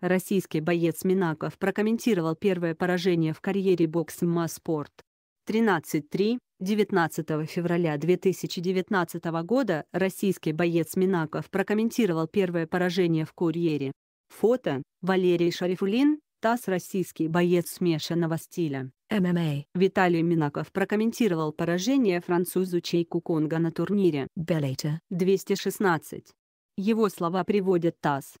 Российский боец Минаков прокомментировал первое поражение в карьере бокс Спорт. 13-3, 19 февраля 2019 года российский боец Минаков прокомментировал первое поражение в карьере. Фото – Валерий Шарифулин, ТАСС российский боец смешанного стиля. MMA. Виталий Минаков прокомментировал поражение французу Чейку Конга на турнире Bellator. 216. Его слова приводит ТАСС.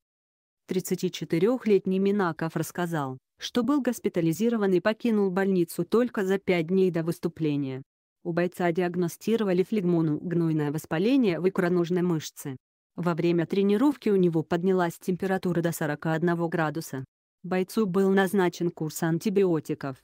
34-летний Минаков рассказал, что был госпитализирован и покинул больницу только за пять дней до выступления. У бойца диагностировали флегмону гнойное воспаление в икроножной мышце. Во время тренировки у него поднялась температура до 41 градуса. Бойцу был назначен курс антибиотиков.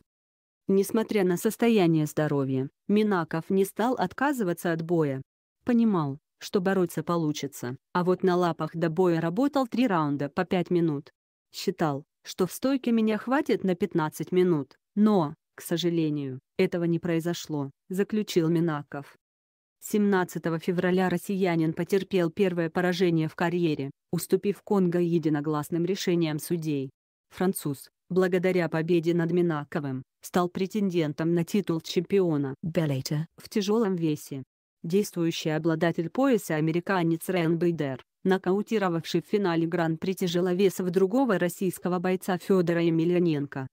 Несмотря на состояние здоровья, Минаков не стал отказываться от боя. Понимал, что бороться получится, а вот на лапах до боя работал три раунда по пять минут. Считал, что в стойке меня хватит на 15 минут, но, к сожалению, этого не произошло, заключил Минаков. 17 февраля россиянин потерпел первое поражение в карьере, уступив Конго единогласным решением судей. Француз, благодаря победе над Минаковым, стал претендентом на титул чемпиона Bellator. в тяжелом весе. Действующий обладатель пояса американец Райан Бейдер, нокаутировавший в финале Гран-при тяжеловесов другого российского бойца Федора Емельяненко.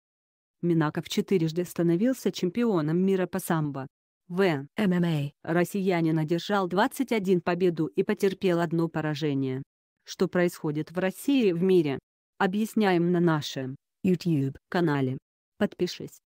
Минаков четырежды становился чемпионом мира по самбо. В. MMA. Россиянин одержал 21 победу и потерпел одно поражение. Что происходит в России и в мире? Объясняем на нашем YouTube. канале. Подпишись.